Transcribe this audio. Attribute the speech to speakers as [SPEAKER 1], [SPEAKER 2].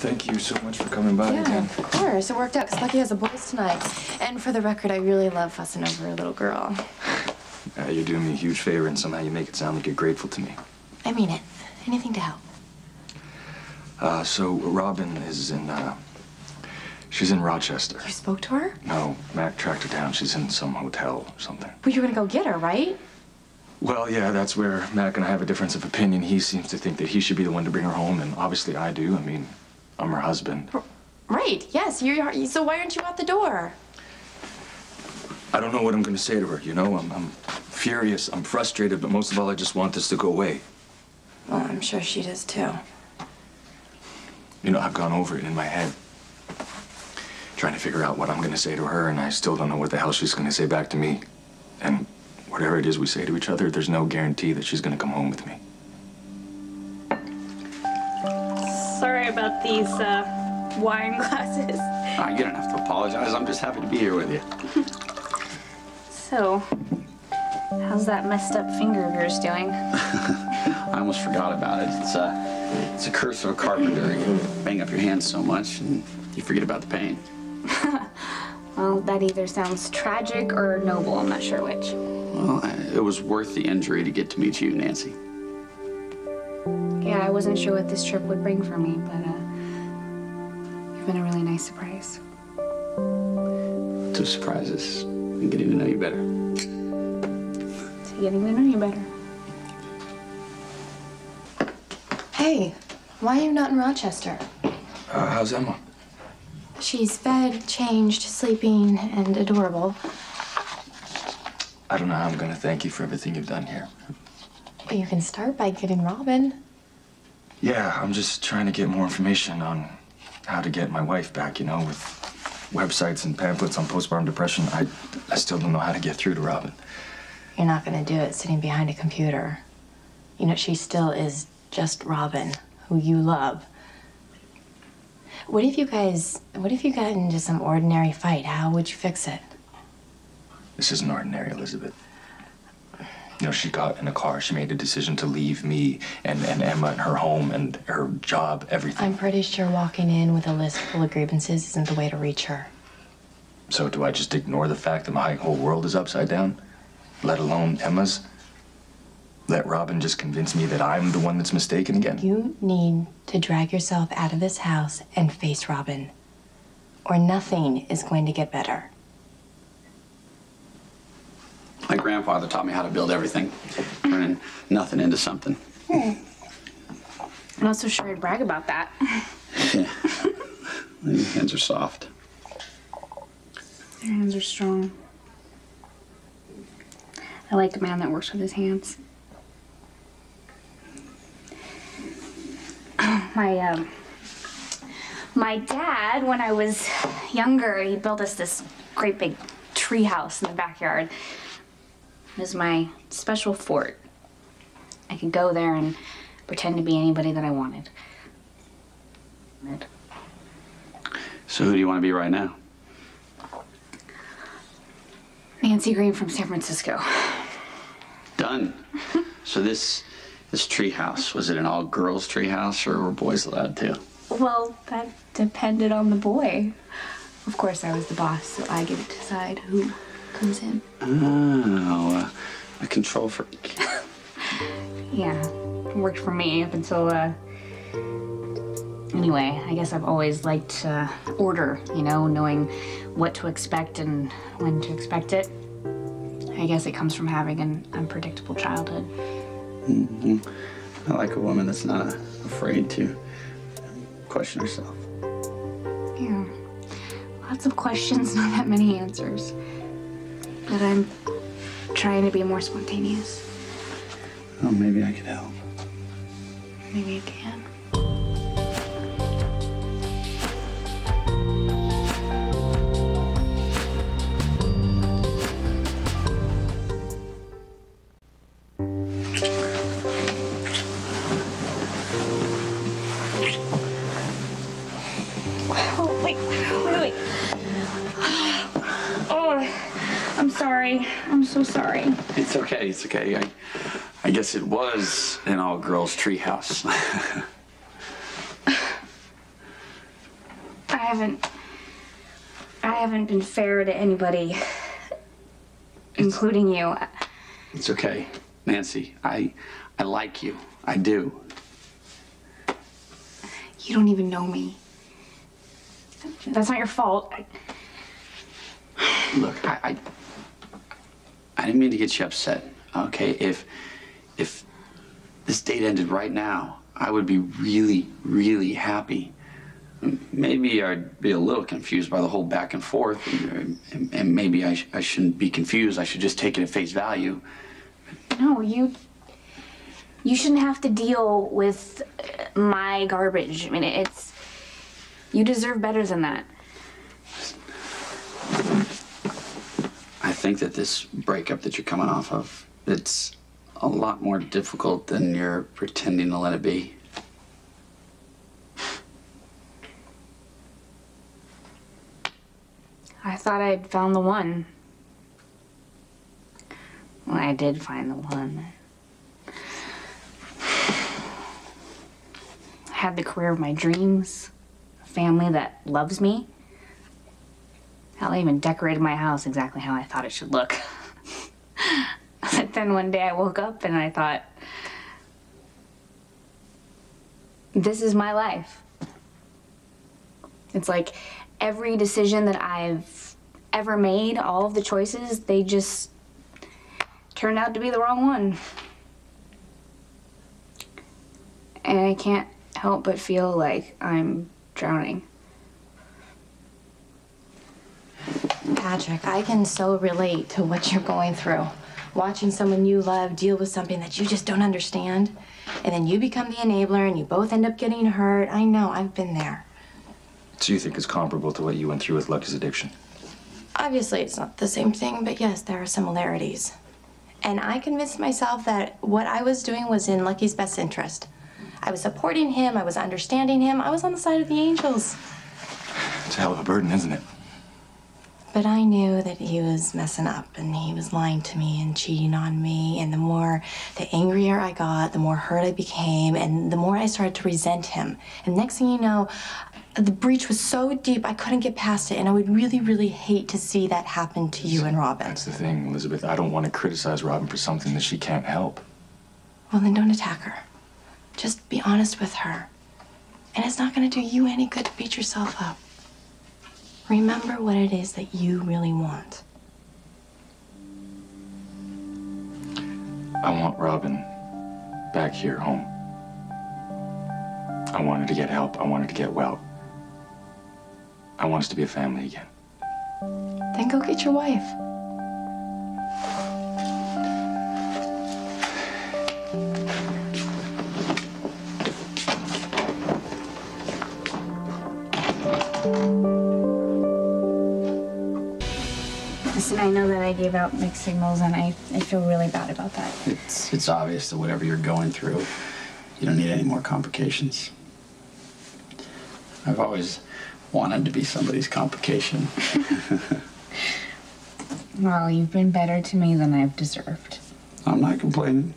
[SPEAKER 1] Thank you so much for coming by
[SPEAKER 2] Yeah,
[SPEAKER 1] again.
[SPEAKER 2] of course. It worked out because Lucky has a boys tonight. And for the record, I really love fussing over a little girl.
[SPEAKER 1] Uh, you're doing me a huge favor, and somehow you make it sound like you're grateful to me.
[SPEAKER 2] I mean it. Anything to help.
[SPEAKER 1] Uh, so Robin is in. Uh, she's in Rochester.
[SPEAKER 2] You spoke to her?
[SPEAKER 1] No, Mac tracked her down. She's in some hotel or something.
[SPEAKER 2] Well, you're gonna go get her, right?
[SPEAKER 1] Well, yeah, that's where Mac and I have a difference of opinion. He seems to think that he should be the one to bring her home, and obviously I do. I mean, I'm her husband.
[SPEAKER 2] Right. Yes. You're. So why aren't you out the door?
[SPEAKER 1] I don't know what I'm going to say to her. You know, I'm, I'm furious. I'm frustrated, but most of all, I just want this to go away.
[SPEAKER 2] Well, I'm sure she does too.
[SPEAKER 1] You know, I've gone over it in my head, trying to figure out what I'm going to say to her, and I still don't know what the hell she's going to say back to me. And whatever it is we say to each other, there's no guarantee that she's going to come home with me.
[SPEAKER 3] These uh, wine glasses.
[SPEAKER 4] Ah, you don't have to apologize. I'm just happy to be here with you.
[SPEAKER 3] So, how's that messed up finger of yours doing?
[SPEAKER 4] I almost forgot about it. It's a, it's a curse of a carpenter. You bang up your hands so much and you forget about the pain.
[SPEAKER 3] Well, that either sounds tragic or noble. I'm not sure which.
[SPEAKER 4] Well, it was worth the injury to get to meet you, Nancy.
[SPEAKER 3] Yeah, I wasn't sure what this trip would bring for me, but uh, been a really nice surprise.
[SPEAKER 4] To surprises and getting to know you better.
[SPEAKER 3] To getting to know you better.
[SPEAKER 2] Hey, why are you not in Rochester?
[SPEAKER 1] Uh, how's Emma?
[SPEAKER 2] She's fed, changed, sleeping, and adorable.
[SPEAKER 1] I don't know how I'm going to thank you for everything you've done here.
[SPEAKER 2] Well, you can start by getting Robin.
[SPEAKER 1] Yeah, I'm just trying to get more information on how to get my wife back, you know, with websites and pamphlets on postpartum depression. I, I still don't know how to get through to Robin.
[SPEAKER 2] You're not gonna do it sitting behind a computer. You know, she still is just Robin, who you love. What if you guys, what if you got into some ordinary fight? How would you fix it?
[SPEAKER 1] This isn't ordinary, Elizabeth. You know, she got in a car. She made a decision to leave me and, and Emma and her home and her job, everything.
[SPEAKER 2] I'm pretty sure walking in with a list full of grievances isn't the way to reach her.
[SPEAKER 1] So do I just ignore the fact that my whole world is upside down? Let alone Emma's? Let Robin just convince me that I'm the one that's mistaken again?
[SPEAKER 2] You need to drag yourself out of this house and face Robin, or nothing is going to get better.
[SPEAKER 4] My grandfather taught me how to build everything, turning nothing into something.
[SPEAKER 3] I'm not so sure I'd brag about that.
[SPEAKER 4] Yeah. Your hands are soft.
[SPEAKER 3] Your hands are strong. I like a man that works with his hands. My um, my dad, when I was younger, he built us this great big tree house in the backyard. Was my special fort. I could go there and pretend to be anybody that I wanted.
[SPEAKER 4] So who do you want to be right now?
[SPEAKER 3] Nancy Green from San Francisco.
[SPEAKER 4] Done. so this this tree house was it an all girls tree house or were boys allowed too?
[SPEAKER 3] Well, that depended on the boy. Of course, I was the boss, so I get to decide who comes in.
[SPEAKER 4] Oh, uh, a control freak.
[SPEAKER 3] Yeah, it worked for me up until, uh. Anyway, I guess I've always liked uh, order, you know, knowing what to expect and when to expect it. I guess it comes from having an unpredictable childhood.
[SPEAKER 4] hmm I like a woman that's not afraid to question herself.
[SPEAKER 3] Yeah. Lots of questions, not that many answers. But I'm trying to be more spontaneous.
[SPEAKER 4] Oh, maybe I could help.
[SPEAKER 3] Maybe you can. So sorry.
[SPEAKER 4] It's okay. It's okay. I, I guess it was an all girls tree house.
[SPEAKER 3] haven't. I haven't been fair to anybody, including you.
[SPEAKER 4] It's okay, Nancy. I, I like you. I do.
[SPEAKER 3] You don't even know me. That's not your fault. I,
[SPEAKER 4] Look, I, I, I didn't mean to get you upset. Okay, if, if this date ended right now, I would be really, really happy. Maybe I'd be a little confused by the whole back and forth, and, and, and maybe I, sh- I shouldn't be confused. I should just take it at face value.
[SPEAKER 3] no, you. You shouldn't have to deal with my garbage. I mean, it's. You deserve better than that.
[SPEAKER 4] Think that this breakup that you're coming off of, it's a lot more difficult than you're pretending to let it be.
[SPEAKER 3] I thought I'd found the one. Well, I did find the one. I had the career of my dreams, a family that loves me. Hell, I even decorated my house exactly how I thought it should look. but then one day I woke up and I thought, this is my life. It's like every decision that I've ever made, all of the choices, they just turned out to be the wrong one. And I can't help but feel like I'm drowning.
[SPEAKER 2] Patrick, I can so relate to what you're going through. Watching someone you love deal with something that you just don't understand, and then you become the enabler and you both end up getting hurt. I know, I've been there.
[SPEAKER 1] So you think it's comparable to what you went through with Lucky's addiction?
[SPEAKER 2] Obviously, it's not the same thing, but yes, there are similarities. And I convinced myself that what I was doing was in Lucky's best interest. I was supporting him, I was understanding him, I was on the side of the angels.
[SPEAKER 1] It's a hell of a burden, isn't it?
[SPEAKER 2] But I knew that he was messing up and he was lying to me and cheating on me. And the more, the angrier I got, the more hurt I became, and the more I started to resent him. And next thing you know, the breach was so deep I couldn't get past it. And I would really, really hate to see that happen to you and Robin.
[SPEAKER 1] That's the thing, Elizabeth. I don't want to criticize Robin for something that she can't help.
[SPEAKER 2] Well, then don't attack her. Just be honest with her. And it's not going to do you any good to beat yourself up. Remember what it is that you really want.
[SPEAKER 1] I want Robin back here home. I wanted to get help. I wanted to get well. I want us to be a family again.
[SPEAKER 2] Then go get your wife.
[SPEAKER 3] Listen, I know that I gave out mixed signals and I, I feel really bad about that.
[SPEAKER 4] It's, it's obvious that whatever you're going through, you don't need any more complications. I've always wanted to be somebody's complication.
[SPEAKER 3] Well, you've been better to me than I've deserved.
[SPEAKER 4] I'm not complaining.